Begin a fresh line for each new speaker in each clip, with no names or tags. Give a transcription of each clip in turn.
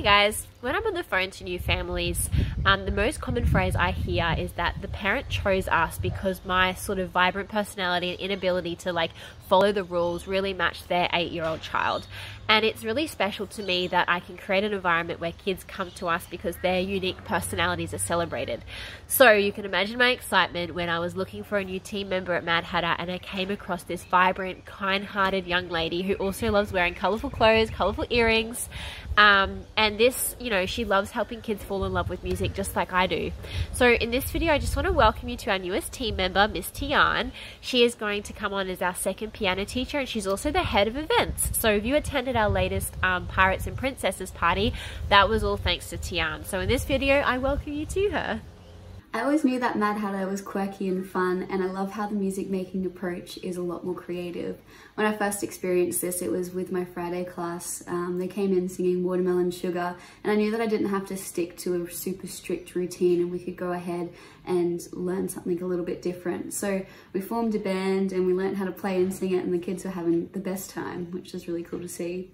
Hey guys, when I'm on the phone to new families, um, the most common phrase I hear is that the parent chose us because my sort of vibrant personality and inability to like follow the rules really matched their eight year old child. And it's really special to me that I can create an environment where kids come to us because their unique personalities are celebrated. So you can imagine my excitement when I was looking for a new team member at Mad Hatter and I came across this vibrant, kind hearted young lady who also loves wearing colourful clothes, colourful earrings. Um, and this, you know, she loves helping kids fall in love with music just like I do. So in this video, I just want to welcome you to our newest team member, Miss Tiahn. She is going to come on as our second piano teacher and she's also the head of events. So if you attended our latest um, Pirates and Princesses party, that was all thanks to Tiahn. So in this video, I welcome you to her.
I always knew that Mad Hatter was quirky and fun and I love how the music making approach is a lot more creative. When I first experienced this it was with my Friday class. Um, they came in singing Watermelon Sugar and I knew that I didn't have to stick to a super strict routine and we could go ahead and learn something a little bit different. So we formed a band and we learned how to play and sing it and the kids were having the best time which is really cool to see.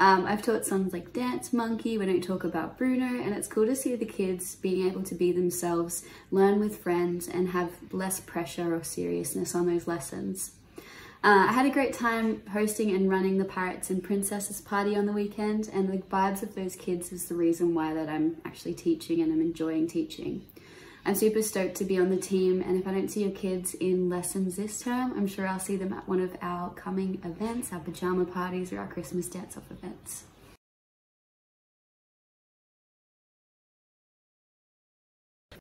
Um, I've taught songs like Dance Monkey, we don't talk about Bruno, and it's cool to see the kids being able to be themselves, learn with friends, and have less pressure or seriousness on those lessons. Uh, I had a great time hosting and running the Pirates and Princesses party on the weekend, and the vibes of those kids is the reason why that I'm actually teaching and I'm enjoying teaching. I'm super stoked to be on the team and if I don't see your kids in lessons this term, I'm sure I'll see them at one of our coming events, our pajama parties or our Christmas dance-off events.